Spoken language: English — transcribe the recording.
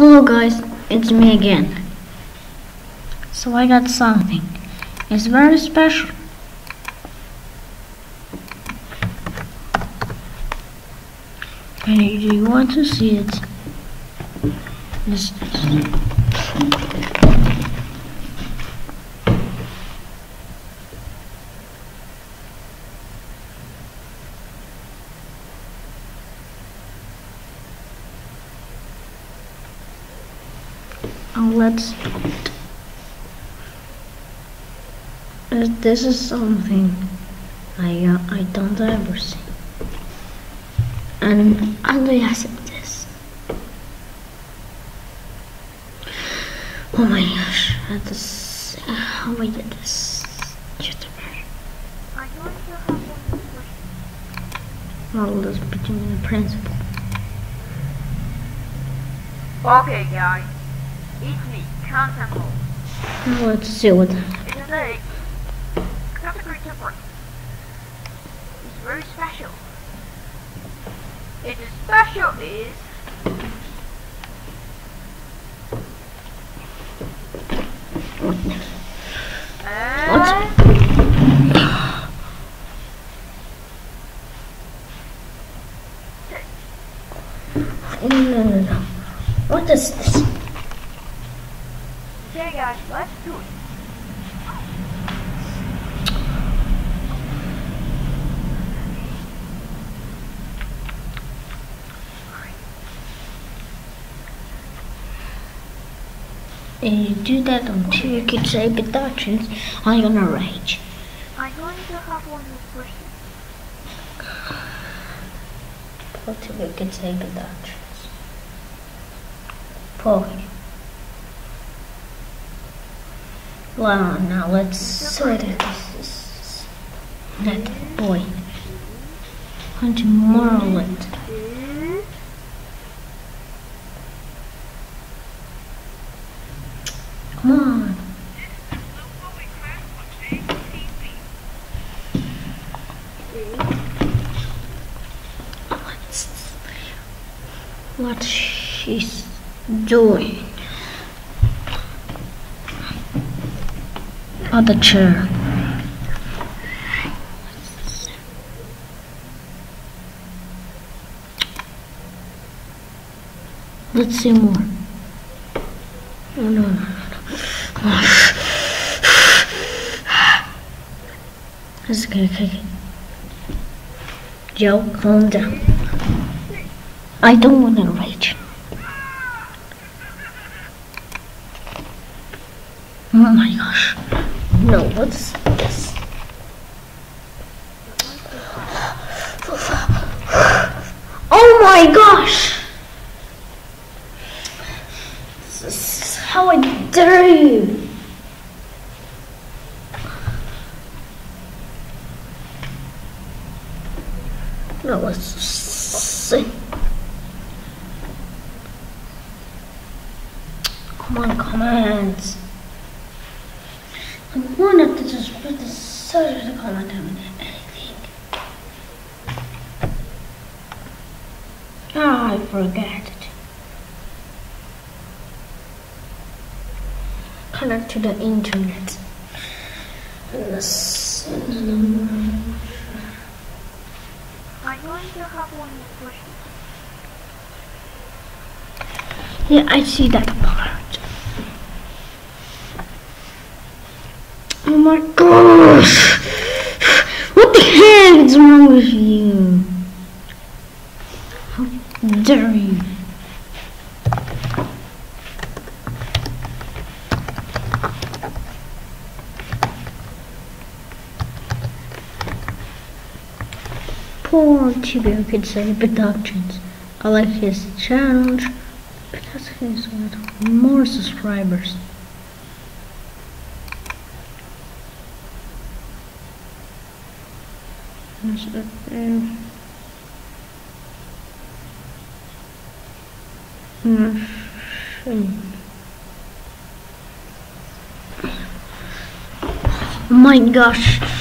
Hello guys, it's me again. So I got something. It's very special. And do you want to see it? This is. And let's Uh, this is something I uh, I don't ever see. And do you accept this? Oh my gosh, that's how I get this YouTuber. Are you going to have one question? Well, let's put him in the principal. Okay, guys. Let's see what. It is special. Is no, no, no. What is this? Okay, guys, let's do it. And you do that until you can say productions, I'm gonna rage. I'm going to have one more question. Until you can say productions. Boy. Well, now let's this is that boy. Quentin Maurelet. Come on. What's what she's doing? On the chair. Let's see more. Oh, no, no, no, gonna kick it. Joe, calm down. I don't want to rage. Oh my gosh. No, what's this? Oh my gosh! This is how I dare you! No, let's see. Come on, comments. I wanted to just put the search the comment on anything. Ah, I forgot it. Connect to the internet. I'm going to have one question. Yeah, I see that part. Oh my gosh! What the heck is wrong with you? How dare you? Poor TBO could say productions. I like his challenge because he's got uh, more subscribers. Yes, uh, uh, mm, mm. Oh Oh my gosh.